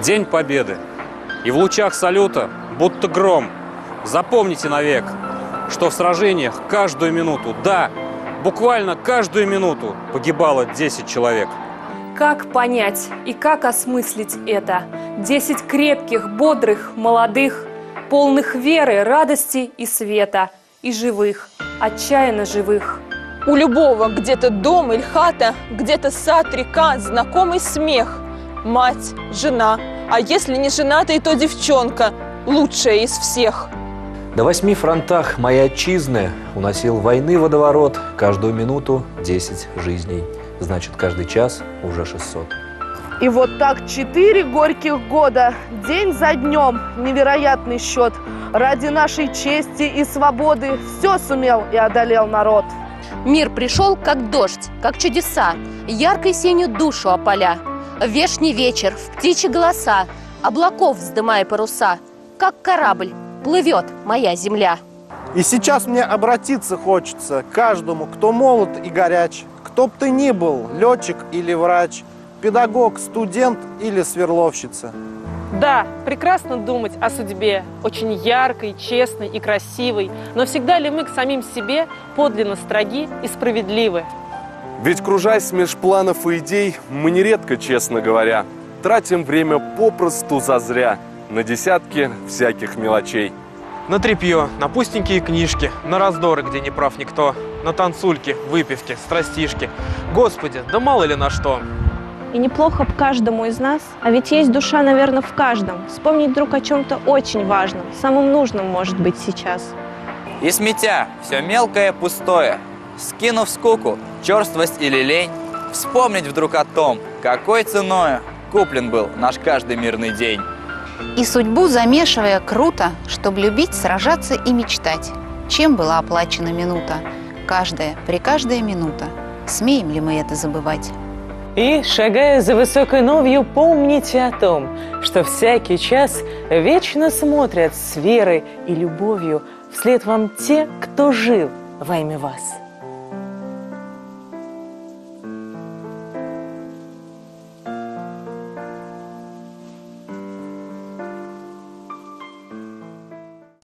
День Победы. И в лучах салюта, будто гром, запомните навек, что в сражениях каждую минуту, да, буквально каждую минуту погибало 10 человек. Как понять и как осмыслить это? Десять крепких, бодрых, молодых, полных веры, радости и света, и живых, отчаянно живых. У любого где-то дом или хата, где-то сад, река, знакомый смех. Мать, жена, а если не женатая, то девчонка, лучшая из всех. На восьми фронтах моей отчизны уносил войны водоворот каждую минуту 10 жизней. Значит, каждый час уже 600. И вот так четыре горьких года, день за днем, невероятный счет. Ради нашей чести и свободы все сумел и одолел народ. Мир пришел, как дождь, как чудеса, яркой сенью душу опаля. Вешний вечер, в птичьи голоса, облаков вздымая паруса, как корабль плывет моя земля. И сейчас мне обратиться хочется к каждому, кто молод и горяч, кто б ты ни был, летчик или врач, педагог, студент или сверловщица. Да, прекрасно думать о судьбе, очень яркой, честной и красивой, но всегда ли мы к самим себе подлинно строги и справедливы? Ведь, кружась меж планов и идей, мы нередко, честно говоря, тратим время попросту зазря на десятки всяких мелочей. На тряпье, на пустенькие книжки, на раздоры, где не прав никто, на танцульки, выпивки, страстишки. Господи, да мало ли на что. И неплохо б каждому из нас, а ведь есть душа, наверное, в каждом, вспомнить вдруг о чем-то очень важном, самым нужным, может быть, сейчас. И сметя все мелкое пустое, скинув скуку, черствость или лень, вспомнить вдруг о том, какой ценою куплен был наш каждый мирный день. И судьбу замешивая круто, чтобы любить, сражаться и мечтать. Чем была оплачена минута? Каждая, при каждая минута. Смеем ли мы это забывать? И, шагая за высокой новью, помните о том, что всякий час вечно смотрят с верой и любовью вслед вам те, кто жил во имя вас.